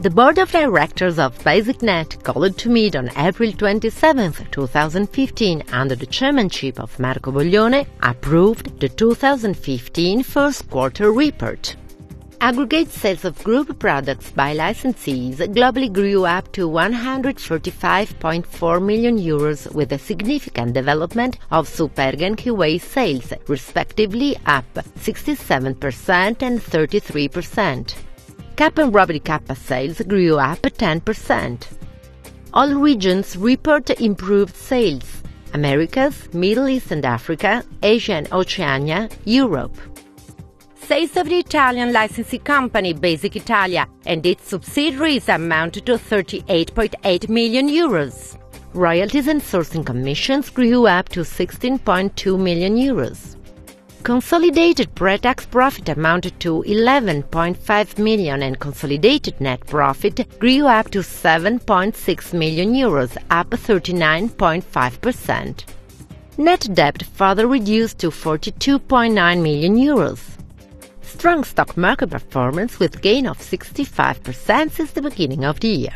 The board of directors of BasicNet called to meet on April 27, 2015, under the chairmanship of Marco Boglione, approved the 2015 first quarter report. Aggregate sales of group products by licensees globally grew up to 135.4 million euros with a significant development of Superga and K-Way sales, respectively up 67% and 33%. Kappa and Robe di Kappa sales grew up 10%. All regions report improved sales. Americas, Middle East and Africa, Asia and Oceania, Europe. Sales of the Italian licensing company BasicItalia and its subsidiaries amounted to 38.8 million euros. Royalties and sourcing commissions grew up to 16.2 million euros. Consolidated pre-tax profit amounted to 11.5 million and consolidated net profit grew up to 7.6 million euros, up 39.5%. Net debt further reduced to 42.9 million euros. Strong stock market performance with gain of 65% since the beginning of the year.